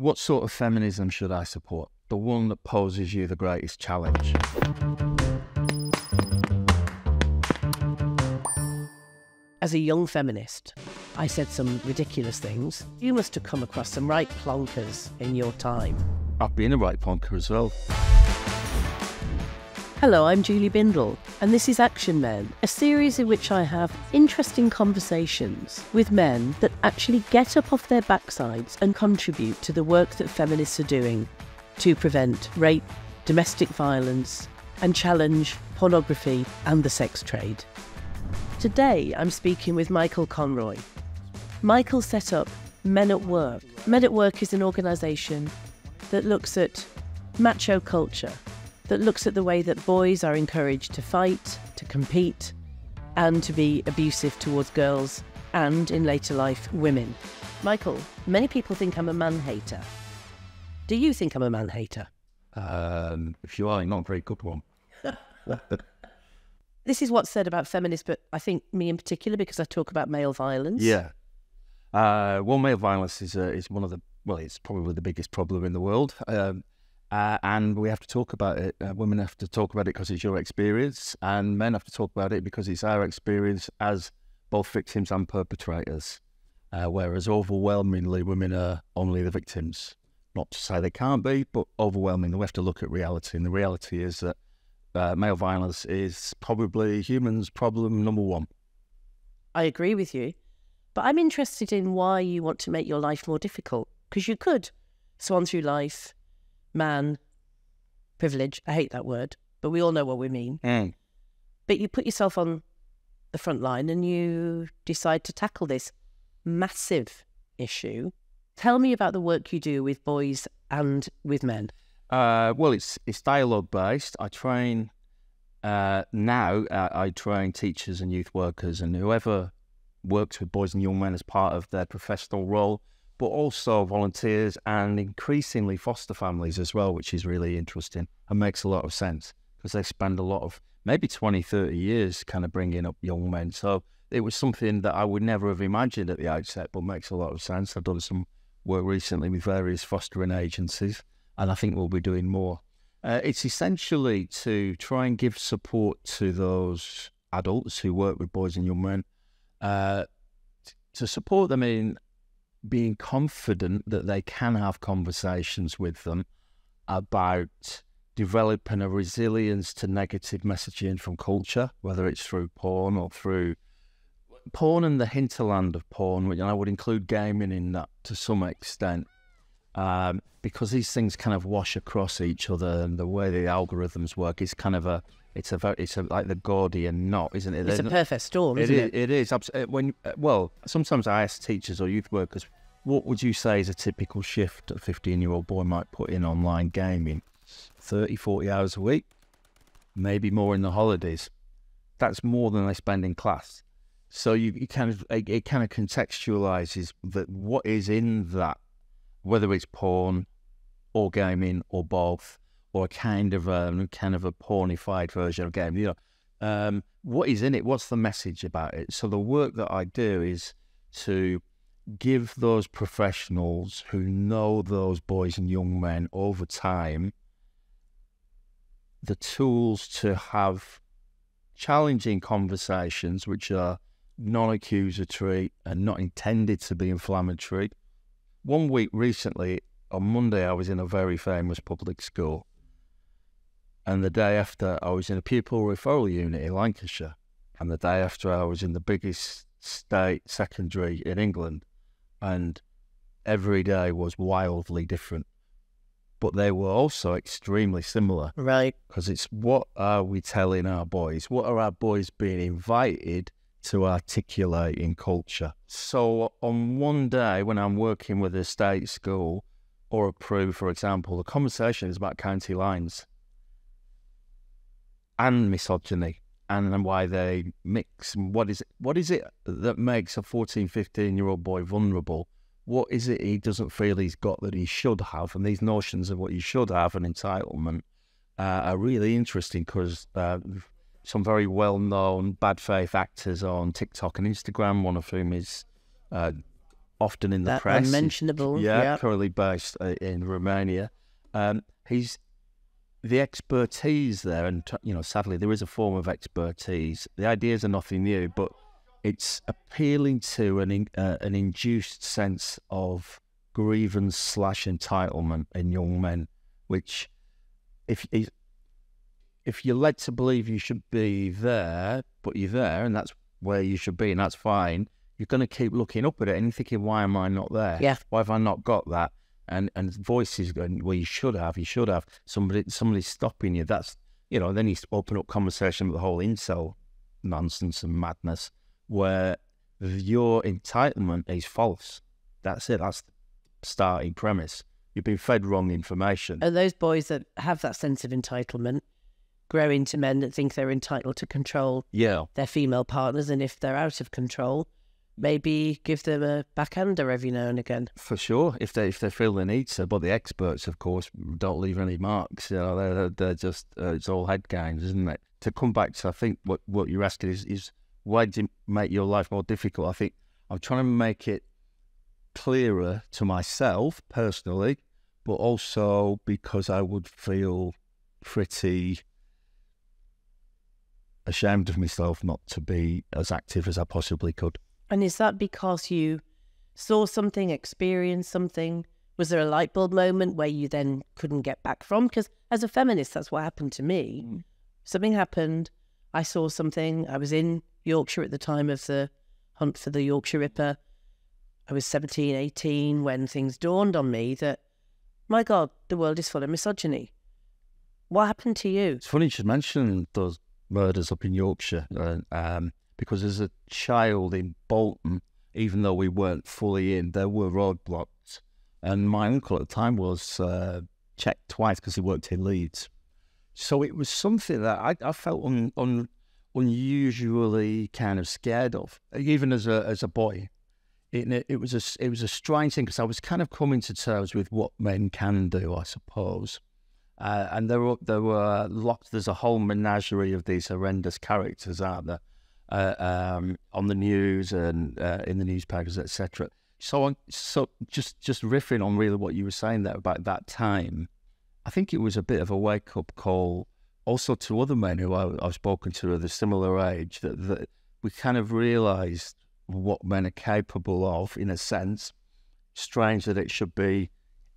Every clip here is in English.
What sort of feminism should I support? The one that poses you the greatest challenge. As a young feminist, I said some ridiculous things. You must have come across some right plonkers in your time. I've been a right plonker as well. Hello, I'm Julie Bindel, and this is Action Men, a series in which I have interesting conversations with men that actually get up off their backsides and contribute to the work that feminists are doing to prevent rape, domestic violence, and challenge pornography and the sex trade. Today, I'm speaking with Michael Conroy. Michael set up Men at Work. Men at Work is an organisation that looks at macho culture, that looks at the way that boys are encouraged to fight, to compete, and to be abusive towards girls and, in later life, women. Michael, many people think I'm a man hater. Do you think I'm a man hater? Um, if you are, you're not a very good one. This is what's said about feminists, but I think me in particular because I talk about male violence. Yeah. Uh, well, male violence is uh, is one of the well, it's probably the biggest problem in the world, um, uh, and we have to talk about it. Uh, women have to talk about it because it's your experience, and men have to talk about it because it's our experience as both victims and perpetrators. Uh, whereas overwhelmingly, women are only the victims. Not to say they can't be, but overwhelmingly, we have to look at reality, and the reality is that uh, male violence is probably humans' problem number one. I agree with you, but I'm interested in why you want to make your life more difficult because you could swan through life, man, privilege. I hate that word, but we all know what we mean. Mm. But you put yourself on the front line and you decide to tackle this massive issue. Tell me about the work you do with boys and with men. Uh, well, it's it's dialogue based. I train uh, now. Uh, I train teachers and youth workers and whoever works with boys and young men as part of their professional role, but also volunteers and increasingly foster families as well, which is really interesting and makes a lot of sense because they spend a lot of maybe 20, 30 years kind of bringing up young men. So it was something that I would never have imagined at the outset, but makes a lot of sense. I've done some work recently with various fostering agencies and I think we'll be doing more. Uh, it's essentially to try and give support to those adults who work with boys and young men, uh, to support them in being confident that they can have conversations with them about developing a resilience to negative messaging from culture, whether it's through porn or through porn and the hinterland of porn, which I would include gaming in that to some extent um, because these things kind of wash across each other, and the way the algorithms work is kind of a it's a very it's a, like the Gordian knot, isn't it? It's They're a not- perfect storm, it isn't is, it? it is. uh, When uh, well, sometimes I ask teachers or youth workers, what would you say is a typical shift a 15 year old boy might put in online gaming? 30, 40 hours a week, maybe more in the holidays. That's more than they spend in class. So you, you kind of it, it kind of contextualizes that what is in that, whether it's porn or gaming or both, or a kind of a kind of a pornified version of gaming. You know, um, what is in it? What's the message about it? So the work that I do is to give those professionals who know those boys and young men over time the tools to have challenging conversations which are non-accusatory and not intended to be inflammatory. One week recently, on Monday, I was in a very famous public school, and the day after, I was in a pupil referral unit in Lancashire, and the day after, I was in the biggest state secondary in England, and every day was wildly different. But they were also extremely similar Right. because it's what are we telling our boys? What are our boys being invited to articulate in culture? So on one day when I'm working with a state school or a PRU, for example, the conversation is about county lines and misogyny and then why they mix. and What is it? What is it that makes a 14, 15 year old boy vulnerable? What is it he doesn't feel he's got that he should have? And these notions of what he should have and entitlement uh, are really interesting because uh, some very well known bad faith actors on TikTok and Instagram, one of whom is uh, often in the That press. unmentionable. Yeah, yeah. currently based uh, in Romania. Um, he's the expertise there, and you know, sadly, there is a form of expertise. The ideas are nothing new, but it's appealing to an in, uh, an induced sense of grievance slash entitlement in young men, which, if if- if you're led to believe you should be there, but you're there, and that's where you should be, and that's fine. You're going to keep looking up at it and you're thinking, why am I not there? Yeah. Why have I not got that? And and voices going, well, you should have, you should have. Somebody, somebody's stopping you. That's you know. Then you open up conversation with the whole incel nonsense and madness, where your entitlement is false. That's it. That's the starting premise. You've been fed wrong information. And those boys that have that sense of entitlement grow into men that think they're entitled to control yeah. their female partners, and if they're out of control, maybe give them a backhander every now and again. For sure, if they if they feel the need to, but the experts, of course, don't leave any marks. You know, they're they're, just uh, it's all head games, isn't it? To come back to, I think what what you're asking is is why do you make your life more difficult? I think I'm trying to make it clearer to myself personally, but also because I would feel pretty ashamed of myself not to be as active as I possibly could. And is that because you saw something, experienced something? Was there a light bulb moment where you then couldn't get back from? Because as a feminist, that's what happened to me. Mm. Something happened. I saw something. I was in Yorkshire at the time of the hunt for the Yorkshire Ripper. I was 17, 18 when things dawned on me that, my God, the world is full of misogyny. What happened to you? It's funny you should mention those murders up in Yorkshire, uh, um, because as a child in Bolton, even though we weren't fully in, there were roadblocks. And my uncle at the time was uh, checked twice because he worked in Leeds. So it was something that I, I felt un, un, unusually kind of scared of, even as a as a boy. It, it was a it was a strange thing because I was kind of coming to terms with what men can do, I suppose. Uh, and there were there were lots. There's a whole menagerie of these horrendous characters out there uh, um, on the news and uh, in the newspapers, etc. So, on, so just just riffing on really what you were saying there about that time, I think it was a bit of a wake up call, also to other men who I, I've spoken to of a similar age, that, that we kind of realised what men are capable of, in a sense. Strange that it should be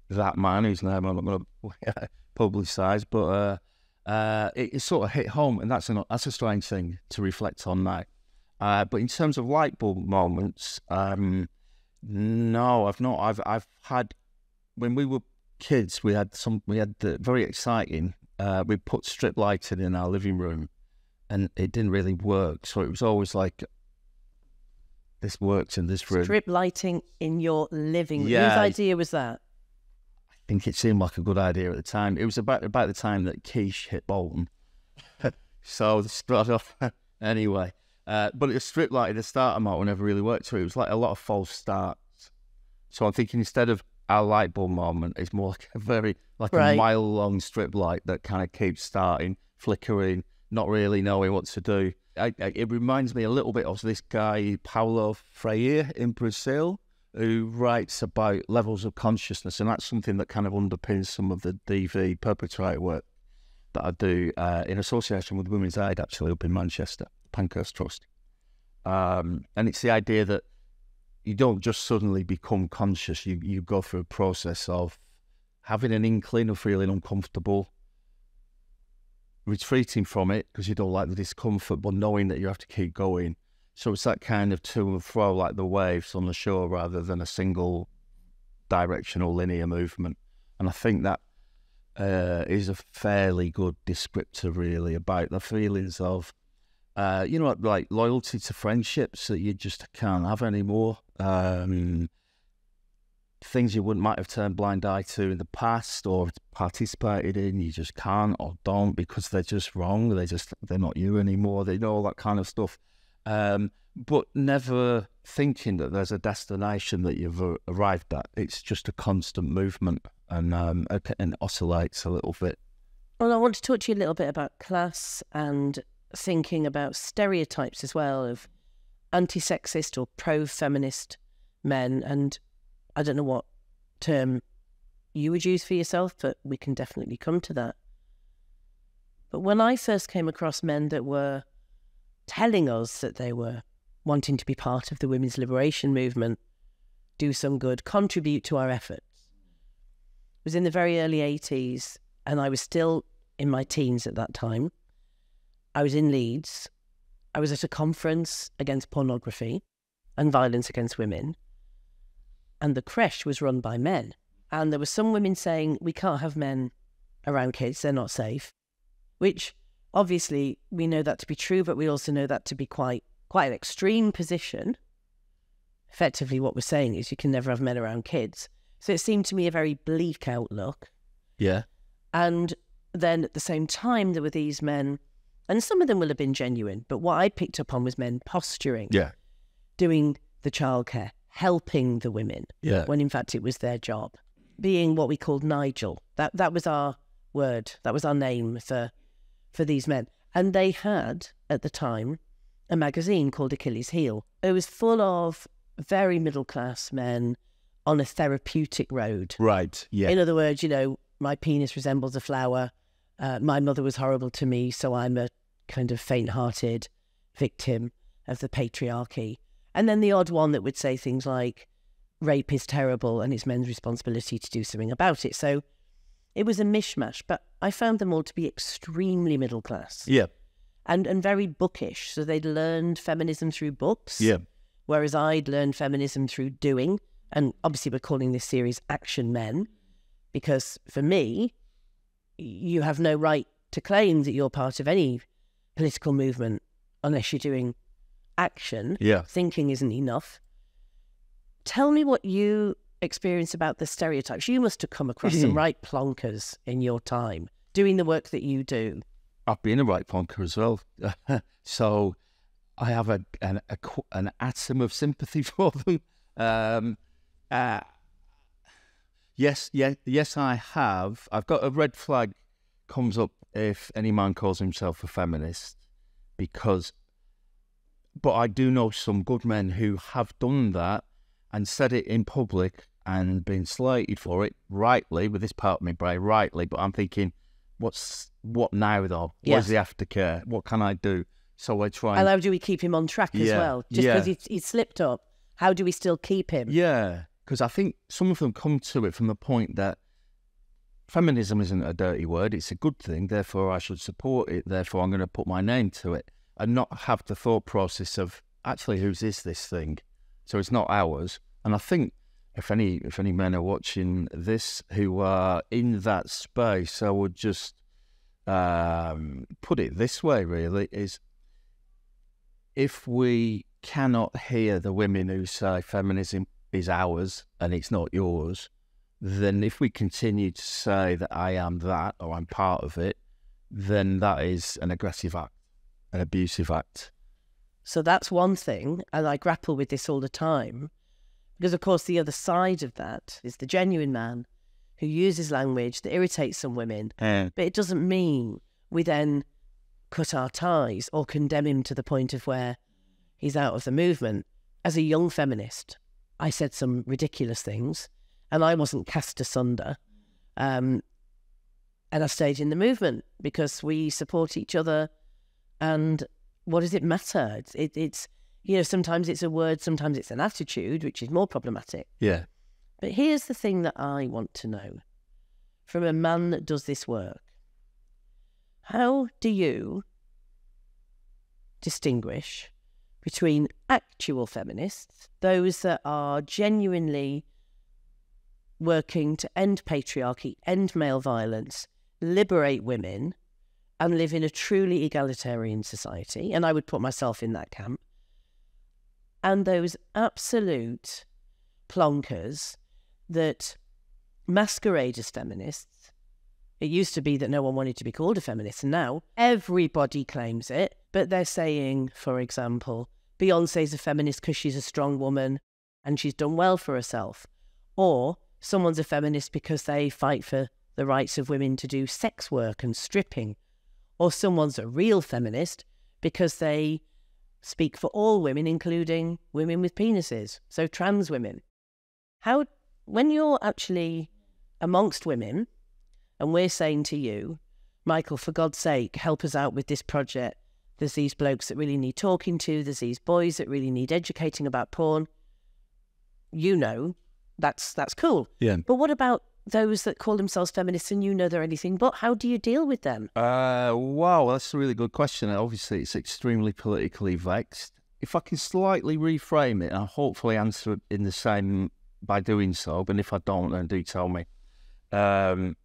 that man whose name I'm not going to publicise, but uh, uh, it, it, sort of hit home, and that's a that's a strange thing to reflect on now. Uh, but in terms of light bulb moments, um, no, I've not. I've I've had when we were kids, we had some. We had the, very exciting. Uh, we put strip lighting in our living room, and it didn't really work. So it was always like this works in this room. Strip lighting in your living room. Yeah. Whose idea was that? I think it seemed like a good idea at the time. It was about about the time that Quiche hit Bolton. so anyway. Uh, but the strip light at the start starter motor never really worked. So it was like a lot of false starts. So I'm thinking instead of our light bulb moment, it's more like a very like Right. a mile long strip light that kind of keeps starting, flickering, not really knowing what to do. I, I, it reminds me a little bit of this guy Paulo Freire in Brazil, who writes about levels of consciousness, and that's something that kind of underpins some of the DV perpetrator work that I do uh, in association with Women's Aid, actually up in Manchester, Pankhurst Trust. Um, and it's the idea that you don't just suddenly become conscious; you you go through a process of having an inkling of feeling uncomfortable, retreating from it because you don't like the discomfort, but knowing that you have to keep going. So it's that kind of to and fro, like the waves on the shore, rather than a single directional linear movement. And I think that uh, is a fairly good descriptor, really, about the feelings of, uh, you know, like loyalty to friendships that you just can't have anymore. Um, things you wouldn't might have turned blind eye to in the past or participated in, you just can't or don't because they're just wrong. They just they're not you anymore. They know all that kind of stuff. Um, but never thinking that there's a destination that you've uh, arrived at. It's just a constant movement and um, and oscillates a little bit. Well, I want to talk to you a little bit about class and thinking about stereotypes as well of anti sexist or pro feminist men, and I don't know what term you would use for yourself, but we can definitely come to that. But when I first came across men that were telling us that they were wanting to be part of the women's liberation movement, do some good, contribute to our efforts, it was in the very early 80s, and I was still in my teens at that time. I was in Leeds. I was at a conference against pornography and violence against women. And the creche was run by men. And there were some women saying, we can't have men around kids, they're not safe which obviously we know that to be true, but we also know that to be quite quite an extreme position. Effectively, what we're saying is you can never have men around kids. So it seemed to me a very bleak outlook. Yeah. And then at the same time, there were these men, and some of them will have been genuine, but what I picked up on was men posturing, Yeah. doing the childcare, helping the women, Yeah. when in fact it was their job, being what we called Nigel. That that was our word. That was our name for for these men. And they had, at the time, a magazine called Achilles Heel. It was full of very middle class men on a therapeutic road. Right. Yeah. In other words, you know, my penis resembles a flower. Uh, my mother was horrible to me, so I'm a kind of faint hearted victim of the patriarchy. And then the odd one that would say things like, rape is terrible and it's men's responsibility to do something about it. So it was a mishmash, but I found them all to be extremely middle class yeah. and, and very bookish. So they'd learned feminism through books, Yeah. whereas I'd learned feminism through doing. And obviously, we're calling this series Action Men because for me, you have no right to claim that you're part of any political movement unless you're doing action. Yeah. Thinking isn't enough. Tell me what you experience about the stereotypes. You must have come across some right plonkers in your time doing the work that you do. I've been a right plonker as well. so I have a an, a an atom of sympathy for them. Um, uh, yes, yes, yes, I have. I've got a red flag comes up if any man calls himself a feminist because, but I do know some good men who have done that and said it in public and been slated for it rightly with this part of me brain rightly. But I'm thinking, what's what now though? Where's the aftercare? What can I do? So I try. And how do we keep him on track as well? Just because yeah. he's, he's slipped up, how do we still keep him? Yeah, because I think some of them come to it from the point that feminism isn't a dirty word; it's a good thing. Therefore, I should support it. Therefore, I'm going to put my name to it, and not have the thought process of actually whose is this thing. So it's not ours. And I think if any if any men are watching this who are in that space, I would just um, put it this way: really, is if we cannot hear the women who say feminism is ours and it's not yours, then if we continue to say that I am that or I'm part of it, then that is an aggressive act, an abusive act. So that's one thing. And I grapple with this all the time. Because, of course, the other side of that is the genuine man who uses language that irritates some women. But it doesn't mean we then cut our ties or condemn him to the point of where he's out of the movement. As a young feminist, I said some ridiculous things and I wasn't cast asunder. Um, and I stayed in the movement because we support each other. And what does it matter? It's, it, it's, you know, sometimes it's a word, sometimes it's an attitude, which is more problematic. yeah, But here's the thing that I want to know from a man that does this work. How do you distinguish between actual feminists, those that are genuinely working to end patriarchy, end male violence, liberate women, and live in a truly egalitarian society? And I would put myself in that camp. And those absolute plonkers that masquerade as feminists. It used to be that no one wanted to be called a feminist, and now everybody claims it. But they're saying, for example, Beyonce's a feminist because she's a strong woman and she's done well for herself. Or someone's a feminist because they fight for the rights of women to do sex work and stripping. Or someone's a real feminist because they speak for all women, including women with penises, so trans women. How, when you're actually amongst women, and we're saying to you, Michael, for God's sake, help us out with this project. There's these blokes that really need talking to, there's these boys that really need educating about porn. You know, that's that's cool. Yeah. But what about those that call themselves feminists and you know they're anything but? How do you deal with them? Uh, wow, that's a really good question. Obviously, it's extremely politically vexed. If I can slightly reframe it, and hopefully answer it in the same by doing so, but if I don't, then do tell me. Um,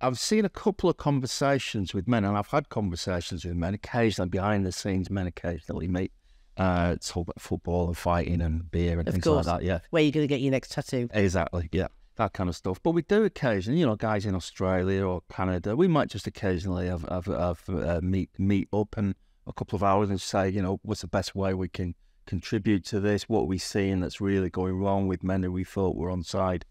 I've seen a couple of conversations with men, and I've had conversations with men occasionally behind the scenes. Men occasionally meet, uh, talk about football and fighting and beer and Of things course. like that. Yeah, Where are you going to get your next tattoo? Exactly, yeah, that kind of stuff. But we do occasionally, you know, guys in Australia or Canada, we might just occasionally have, have, have uh, meet meet up and a couple of hours and say, you know, what's the best way we can contribute to this? What are we seeing that's really going wrong with men who we thought were on side,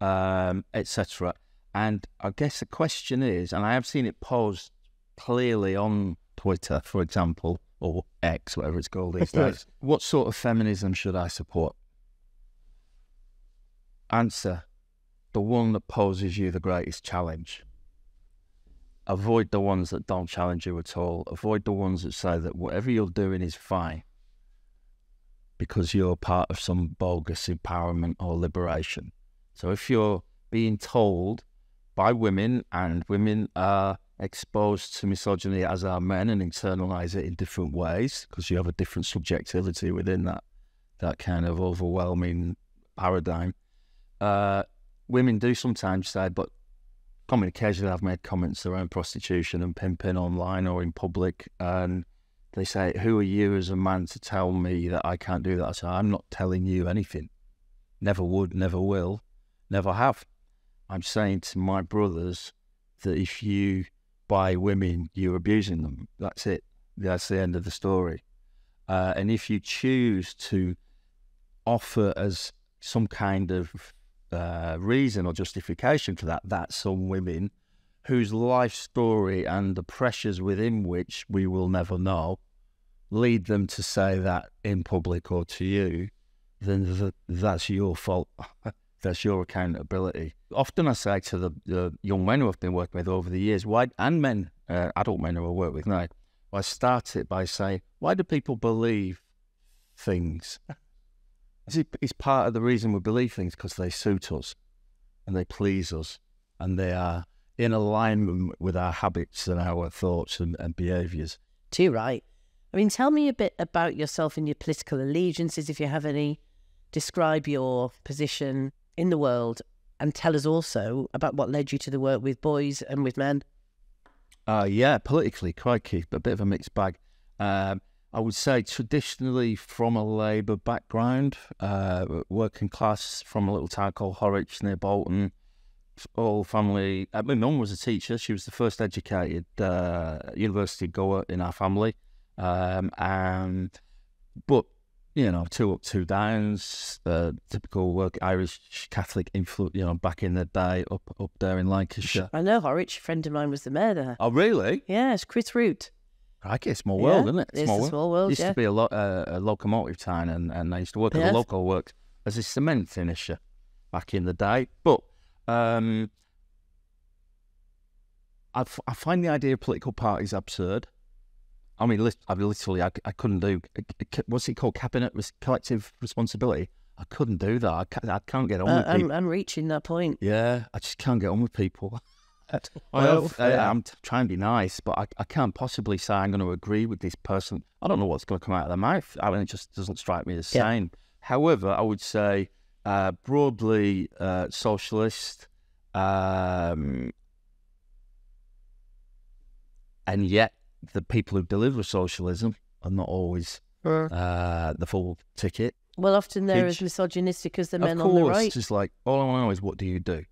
um, etc. And I guess the question is, and I have seen it posed clearly on Twitter, for example, or X, whatever it's called these days. what sort of feminism should I support? Answer the one that poses you the greatest challenge. Avoid the ones that don't challenge you at all. Avoid the ones that say that whatever you're doing is fine because you're part of some bogus empowerment or liberation. So if you're being told by women and women are exposed to misogyny as are men and internalize it in different ways because you have a different subjectivity within that that kind of overwhelming paradigm uh, women do sometimes say, but mean, occasionally I've made comments around prostitution and pimping online or in public, and they say, "Who are you as a man to tell me that I can't do that?" I say, "I'm not telling you anything. Never would, never will, never have. I'm saying to my brothers that if you buy women, you're abusing them. That's it. That's the end of the story. Uh, and if you choose to offer as some kind of uh, reason or justification for that, that some women whose life story and the pressures within which we will never know lead them to say that in public or to you, then th- that's your fault. that's your accountability. Often I say to the, the young men who I've been working with over the years, why, and men, uh, adult men who I work with now, I start it by saying, why do people believe things? Is it's part of the reason we believe things because they suit us and they please us and they are in alignment with our habits and our thoughts and, and behaviours. Too right. I mean, tell me a bit about yourself and your political allegiances, if you have any. Describe your position in the world and tell us also about what led you to the work with boys and with men. Uh, yeah, politically, crikey, a bit of a mixed bag. Um, I would say traditionally from a Labour background, uh, working class from a little town called Horwich near Bolton. All family. Uh, my mum was a teacher. She was the first educated uh, university goer in our family. Um, and but you know, two up, two downs. Uh, typical work Irish Catholic influence. You know, back in the day, up up there in Lancashire. I know Horwich, a friend of mine was the mayor there. Oh, really? Yes, Chris Root. I guess small world, Yeah, isn't it? it's a small world, Used yeah. to be a, lo- uh, a locomotive town, and, and I used to work at Yes. the local works as a cement finisher back in the day. But um, I, f- I find the idea of political parties absurd. I mean, lit- I literally, I, I couldn't do. What's it called? Cabinet res- collective responsibility. I couldn't do that. I can't, I can't get on Uh, with people. I'm, I'm reaching that point. Yeah, I just can't get on with people. Well. I, am trying to be nice, but I, I can't possibly say I'm going to agree with this person. I don't know what's going to come out of their mouth. I mean, it just doesn't strike me as Yeah. sane. However, I would say uh, broadly uh, socialist, um, and yet the people who deliver socialism are not always uh, the full ticket. Well, often they're as misogynistic as the men of on the right. it's just like all I want to know is what do you do?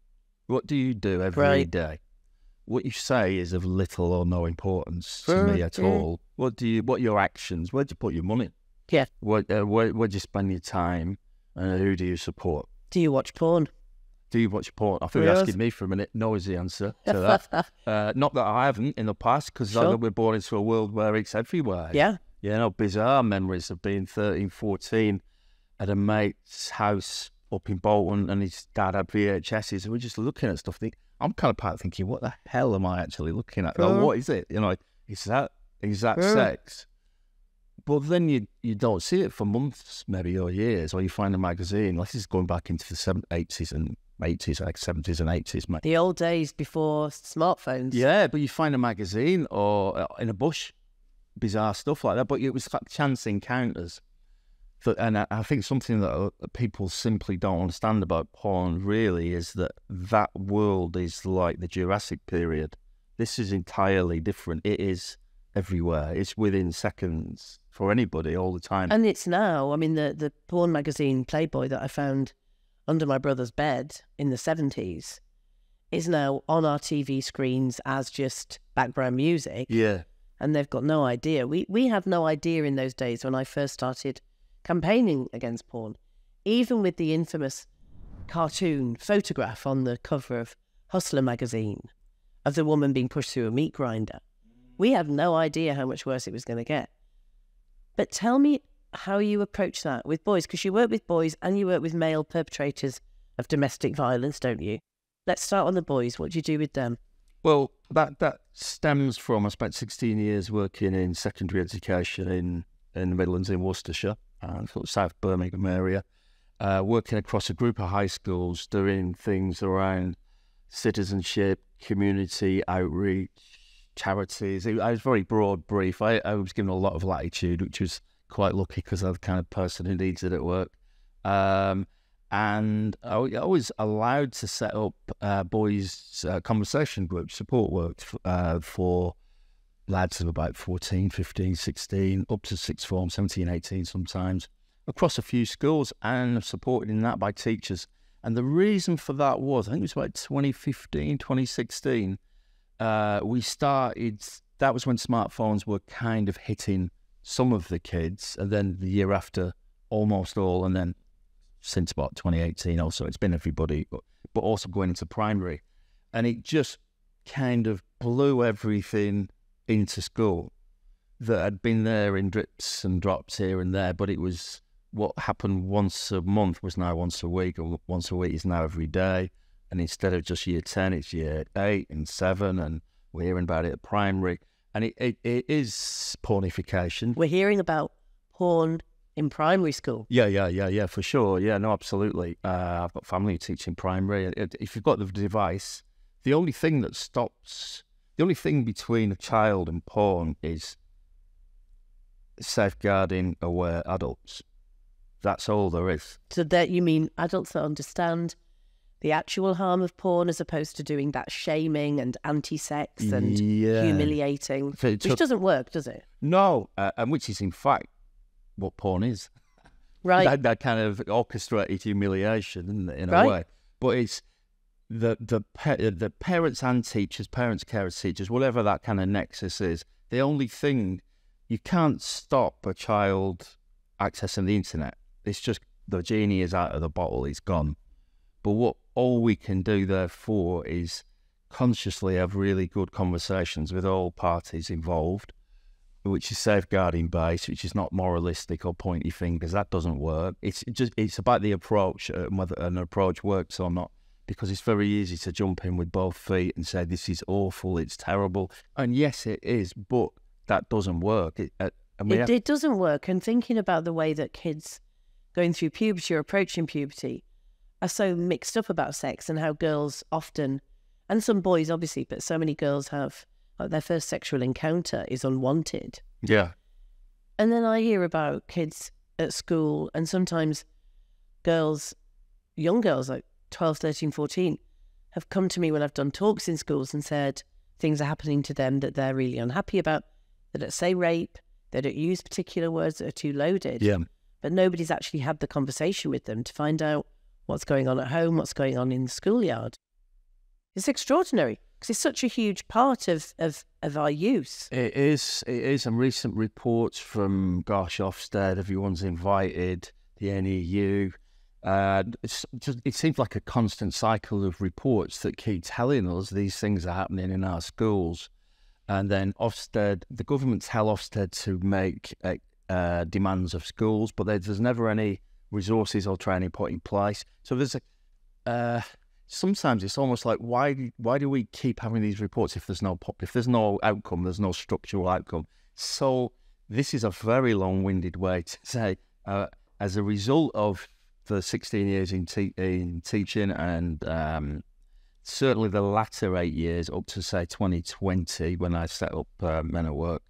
What do you do every day? What you say is of little or no importance to me at all. What do you? What are your actions? Where do you put your money? Yeah. What? Uh, where? Where do you spend your time? And who do you support? Do you watch porn? Do you watch porn? I thought you were Yes. asking me for a minute. No is the answer to that. uh, not that I haven't in the past, because Sure. we're born into a world where it's everywhere. yeah. Yeah, no, bizarre memories of being 13, 14 at a mate's house up in Bolton and his dad had VHSs and we're just looking at stuff. Think, I'm kind of part thinking, what the hell am I actually looking at? Oh, what is it? You know, is that is that sex? But then you you don't see it for months, maybe or years, or you find a magazine. Like this is going back into the eighties and eighties, like seventies and eighties. The old days before smartphones. Yeah, but you find a magazine or uh, in a bush, bizarre stuff like that. But it was like chance encounters. And I think something that uh, people simply don't understand about porn really is that that world is like the Jurassic period. This is entirely different. It is everywhere. It's within seconds for anybody all the time. And it's now. I mean, the the porn magazine Playboy that I found under my brother's bed in the seventies is now on our TV screens as just background music. Yeah. And they've got no idea. We we had no idea in those days when I first started campaigning against porn, even with the infamous cartoon photograph on the cover of Hustler magazine of the woman being pushed through a meat grinder. We had no idea how much worse it was going to get. But tell me how you approach that with boys, because you work with boys and you work with male perpetrators of domestic violence, don't you? Let's start on the boys. What do you do with them? Well, that that stems from I spent 16 years working in secondary education in in the Midlands in Worcestershire, uh, sort of South Birmingham area, uh, working across a group of high schools, doing things around citizenship, community outreach, charities. I was very broad brief. I, I was given a lot of latitude, which was quite lucky because I'm the kind of person who needs it at work. Um, and I, I, was allowed to set up uh, boys' uh, conversation groups, support work uh, for lads of about 14, 15, 16, up to sixth form, 17, 18 sometimes, across a few schools and supported in that by teachers. And the reason for that was, I think it was about 2015, 2016, uh, we started, that was when smartphones were kind of hitting some of the kids. And then the year after, almost all. And then since about 2018 also, it's been everybody, but, but also going into primary. And it just kind of blew everything into school that had been there in drips and drops here and there, but it was what happened once a month was now once a week, or once a week is now every day. And instead of just year 10, it's year 8 and 7, and we're hearing about it at primary. And it, it, it is pornification. We're hearing about porn in primary school. Yeah, yeah, yeah, yeah, for sure. Yeah, no, absolutely. Uh, I've got family teaching primary. If you've got the device, the only thing that stops, the only thing between a child and porn is safeguarding aware adults. That's all there is. So that you mean adults that understand the actual harm of porn as opposed to doing that shaming and anti-sex and yeah. humiliating, which doesn't work, does it? No, uh, and which is in fact what porn is. Right. that, that kind of orchestrated humiliation in, in right. a way. But it's the the uh, the parents and teachers, parents, carers, teachers, whatever that kind of nexus is. The only thing you can't stop a child accessing the internet. It's just the genie is out of the bottle. It's gone. But what all we can do, therefore, is consciously have really good conversations with all parties involved, which is safeguarding based, which is not moralistic or pointy fingers. That doesn't work. It's just it's about the approach and whether an approach works or not. Because it's very easy to jump in with both feet and say this is awful, it's terrible, and yes, it is, but that doesn't work. It, uh, it, have... it doesn't work. And thinking about the way that kids going through puberty or approaching puberty are so mixed up about sex and how girls often, and some boys obviously, but so many girls have like their first sexual encounter is unwanted. Yeah. And then I hear about kids at school and sometimes girls, young girls like 12, 13, 14, have come to me when I've done talks in schools and said things are happening to them that they're really unhappy about, that it say rape, they don't use particular words that are too loaded. Yeah. But nobody's actually had the conversation with them to find out what's going on at home, what's going on in the schoolyard. It's extraordinary because it's such a huge part of, of, of our youth. It is. It is. And recent reports from Gosh Ofsted, everyone's invited, the NEU. Just, it seems like a constant cycle of reports that keep telling us these things are happening in our schools. and then Ofsted, the government tell Ofsted to make uh, uh, demands of schools, but there's, never any resources or training put in place. So there's a uh, sometimes it's almost like why why do we keep having these reports if there's no pop, if there's no outcome, there's no structural outcome. So this is a very long-winded way to say uh, as a result of the 16 years in, te- in teaching and um, certainly the latter eight years up to say 2020 when I set up uh, Men at Work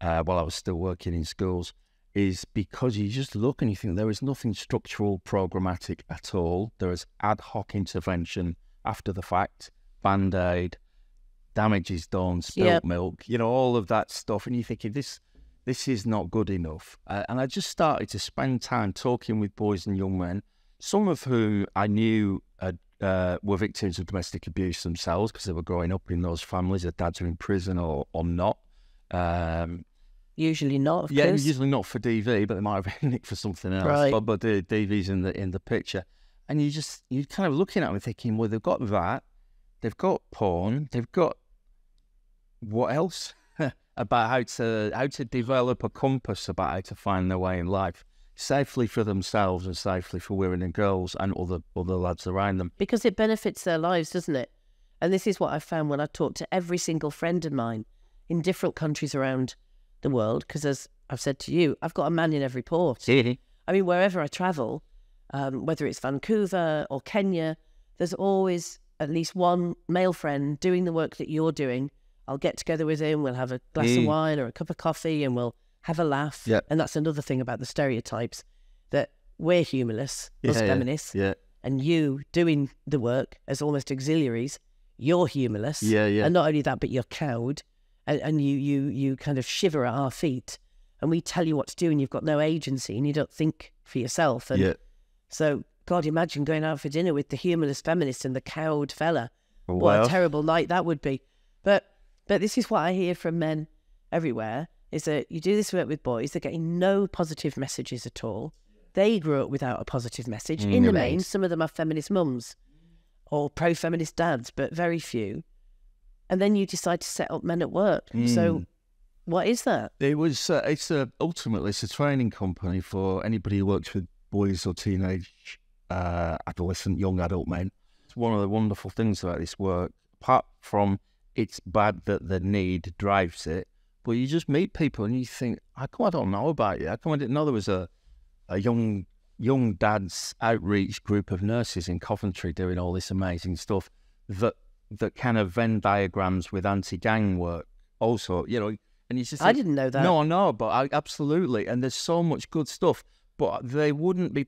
uh, while I was still working in schools is because you just look and you think there is nothing structural, programmatic at all. There is ad hoc intervention after the fact, band aid, damage is done, spilt Yep. milk, you know, all of that stuff. And you're thinking, this this is not good enough. Uh, and I just started to spend time talking with boys and young men, some of whom I knew had, uh, were victims of domestic abuse themselves because they were growing up in those families. Their dads are in prison or, or not. Um, Usually not, of yeah, course. usually not for DV, but they might have been nicked for something else. Right. But, but the DV's in the in the picture, and you just you're kind of looking at them thinking, well, they've got that, they've got porn, they've got what else about how to how to develop a compass about how to find their way in life safely for themselves and safely for women and girls and other other lads around them. because it benefits their lives, doesn't it? And this is what I found when I talked to every single friend of mine in different countries around the world. Because as I've said to you, I've got a man in every port. I mean, wherever I travel, um, whether it's Vancouver or Kenya, there's always at least one male friend doing the work that you're doing. I'll get together with him, we'll have a glass of Mm. wine or a cup of coffee and we'll have a laugh. Yeah. And that's another thing about the stereotypes that we're humorless, us Yeah, yeah, feminists, Yeah, and you doing the work as almost auxiliaries, you're humorless. yeah, yeah. And not only that, but you're cowed and, and you, you, you kind of shiver at our feet and we tell you what to do and you've got no agency and you don't think for yourself. And yeah. so, God, imagine going out for dinner with the humorless feminist and the cowed fella. What a terrible night that would be. But but this is what I hear from men everywhere is that you do this work with boys, they're getting no positive messages at all. They grew up without a positive message. In the main, some of them are feminist mums or pro feminist dads, but very few. And then you decide to set up men at work. So Mm. what is that? It was. Uh, it's a ultimately it's a training company for anybody who works with boys or teenage, uh, adolescent, young adult men. It's one of the wonderful things about this work. Apart from it's bad that the need drives it, but you just meet people and you think, "How come I don't know about you? How come I didn't know there was a a young young dad's outreach group of nurses in Coventry doing all this amazing stuff that that kind of Venn diagrams with anti-gang work also, you know, and you just I didn't know that. no, no, but I, absolutely. And there's so much good stuff, but they wouldn't be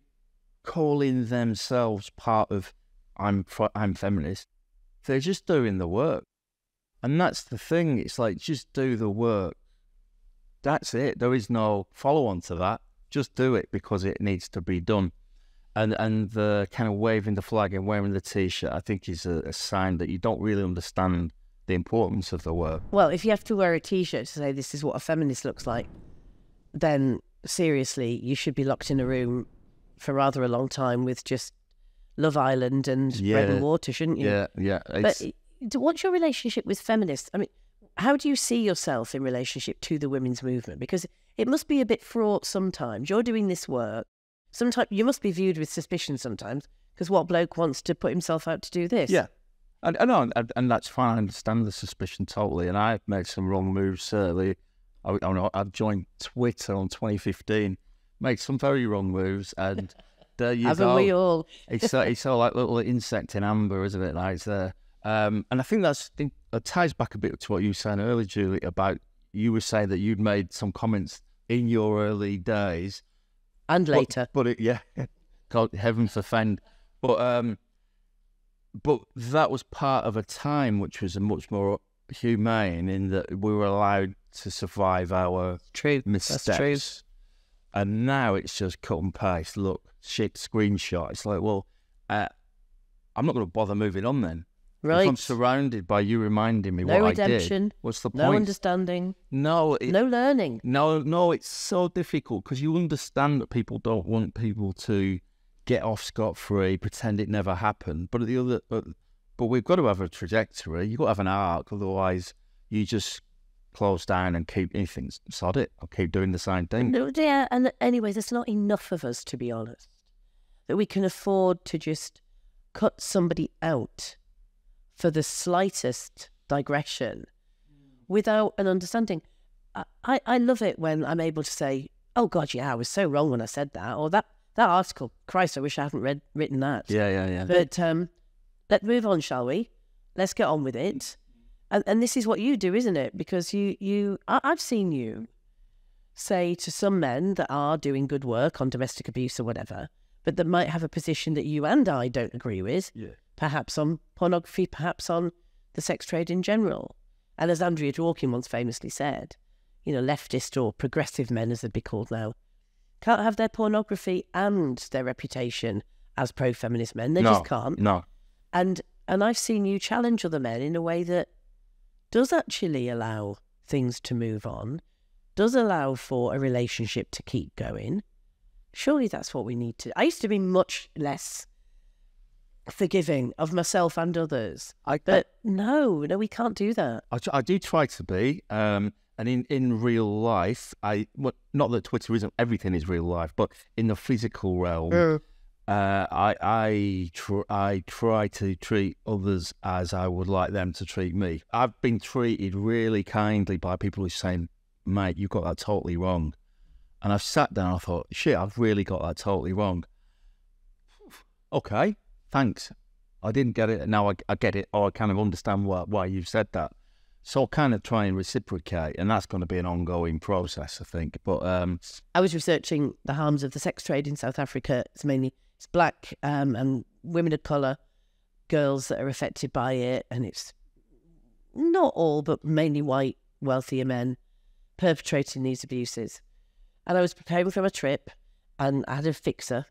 calling themselves part of I'm I'm feminist. They're just doing the work, and that's the thing. It's like just do the work. That's it. There is no follow on to that. Just do it because it needs to be done. And and the kind of waving the flag and wearing the t-shirt, I think, is a, a sign that you don't really understand the importance of the work. Well, if you have to wear a T-shirt to say this is what a feminist looks like, then seriously, you should be locked in a room for rather a long time with just Love Island and bread and water, shouldn't you? Yeah, yeah. It's- d- what's your relationship with feminists? I mean, how do you see yourself in relationship to the women's movement? Because it must be a bit fraught sometimes. You're doing this work. Sometimes you must be viewed with suspicion sometimes. Because what bloke wants to put himself out to do this? Yeah. And, and, no, and, and that's fine. I understand the suspicion totally. And I've made some wrong moves, certainly. I, I know I've joined Twitter on 2015, made some very wrong moves. And there you Haven't go. we all? it's, so, it's all like little insect in amber, isn't it? Like it's there. Um, and I think that's think, it ties back a bit to what you were saying earlier, Julie, about you were saying that you'd made some comments in your early days And later. But, it, yeah, God, heaven forfend. But um, but that was part of a time which was a much more humane in that we were allowed to survive our True. missteps. True. And now it's just cut and paste. Look, shit, screenshot. It's like, well, uh, I'm not going to bother moving on then. If I'm surrounded by you reminding me No what I redemption, did, what's the point? No understanding. no, it, no learning. no, no, it's so difficult because you understand that people don't want people to get off scot free, pretend it never happened. But the other, but, but we've got to have a trajectory. You've got to have an arc, otherwise you just close down and keep anything. Sod it. I'll keep doing the same thing. No, yeah, and anyway, there's not enough of us, to be honest, that we can afford to just cut somebody out for the slightest digression without an understanding. I, I, I love it when I'm able to say, oh, God, yeah, I was so wrong when I said that. Or that, that article, Christ, I wish I hadn't read written that. Yeah, yeah, yeah. But um, let's move on, shall we? Let's get on with it. And, and this is what you do, isn't it? Because you, you, I, I've seen you say to some men that are doing good work on domestic abuse or whatever, but that might have a position that you and I don't agree with, Yeah. Perhaps on pornography, perhaps on the sex trade in general. And as Andrea Dworkin once famously said, you know, leftist or progressive men, as they'd be called now, can't have their pornography and their reputation as pro-feminist men. They no, just can't. No. And and I've seen you challenge other men in a way that does actually allow things to move on, does allow for a relationship to keep going. Surely that's what we need to. I used to be much less forgiving of myself and others, I, but no, no, we can't do that. I, I do try to be. Um, and in, in real life, I well, not that Twitter isn't everything is real life, but in the physical realm, uh, I I tr- I try to treat others as I would like them to treat me. I've been treated really kindly by people who saying, "Mate, you got that totally wrong," and I've sat down. I thought, "Shit, I've really got that totally wrong." Okay, thanks. I didn't get it. Now I, I get it, or I kind of understand why why you've said that. So I'll kind of try and reciprocate, and that's going to be an ongoing process, I think. But um, I was researching the harms of the sex trade in South Africa. It's mainly it's black um, and women of colour, girls that are affected by it, and it's not all, but mainly white, wealthier men perpetrating these abuses. And I was preparing for my trip, and I had a fixer,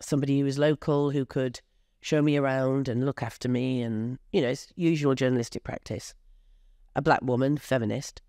somebody who was local who could show me around and look after me, and you know, it's usual journalistic practice. A black woman, feminist,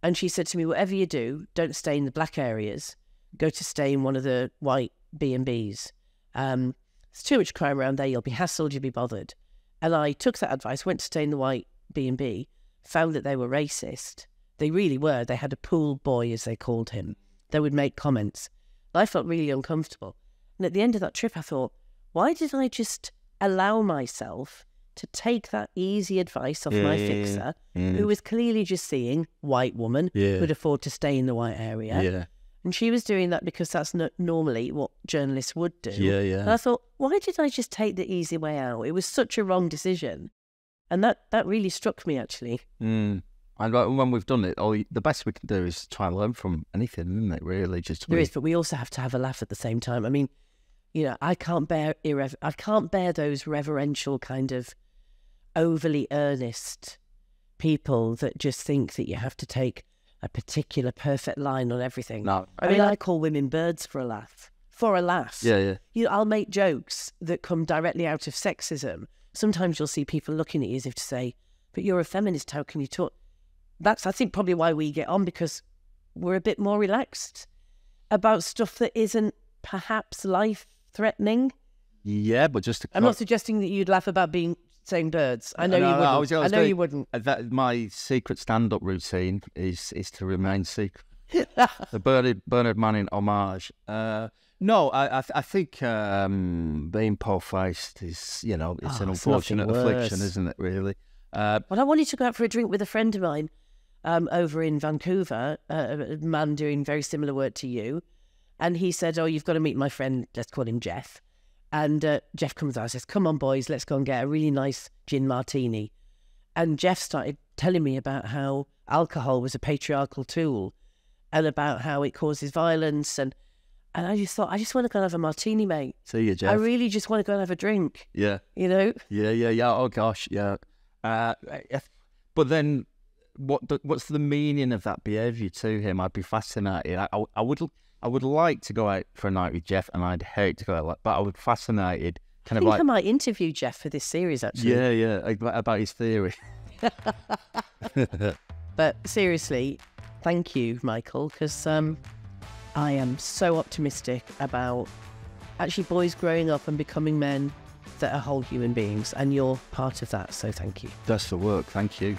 and she said to me, "Whatever you do, don't stay in the black areas. Go to stay in one of the white B and B's. Um, there's too much crime around there. You'll be hassled. You'll be bothered." And I took that advice, went to stay in the white B and B, found that they were racist. They really were. They had a pool boy, as they called him. They would make comments. I felt really uncomfortable. And at the end of that trip, I thought, why did I just allow myself to take that easy advice off Yeah, my yeah, yeah. fixer, Mm. who was clearly just seeing white woman Yeah. could afford to stay in the white area, yeah, and she was doing that because that's no- normally what journalists would do. yeah, yeah. And. I thought, why did I just take the easy way out? It was such a wrong decision, and that that really struck me actually. Mm. And when we've done it, all the best we can do is try and learn from anything, isn't it? Really, just There be- is, but we also have to have a laugh at the same time. I mean, you know, I can't bear irrever- I can't bear those reverential kind of overly earnest people that just think that you have to take a particular perfect line on everything. No, I mean, I call women birds for a laugh. For a laugh. yeah, yeah. You know, I'll make jokes that come directly out of sexism. Sometimes you'll see people looking at you as if to say, "But you're a feminist. How can you talk?" That's, I think, probably why we get on because we're a bit more relaxed about stuff that isn't perhaps life-threatening. Yeah, but just to I'm not suggesting that you'd laugh about being saying birds. I know No, you wouldn't. I was- I I know going- you wouldn't. Uh, That my secret stand-up routine is is to remain secret. the Bernard Bernard Manning homage. Uh, no, I I, I think um, being pole-faced is you know it's Oh, an it's unfortunate affliction, isn't it? Really. Uh, Well, I wanted to go out for a drink with a friend of mine um, over in Vancouver, uh, a man doing very similar work to you. And he said, Oh, you've got to meet my friend, let's call him Jeff. And uh, Jeff comes out and says, Come on, boys, let's go and get a really nice gin martini. And Jeff started telling me about how alcohol was a patriarchal tool and about how it causes violence. And, and I just thought, I just want to go and have a martini, mate. see you, Jeff. I really just want to go and have a drink, yeah. you know? Yeah, yeah, yeah. Oh gosh, yeah. Uh, but then, what? What's the meaning of that behaviour to him? I'd be fascinated. I, I, I would, I would like to go out for a night with Jeff, and I'd hate to go out, like, but I would be fascinated, I kind of think like, I might interview Jeff for this series, actually. yeah, yeah, about, about his theory. But seriously, thank you, Michael, because um, I am so optimistic about actually boys growing up and becoming men that are whole human beings, and you're part of that. So thank you. That's the work. Thank you.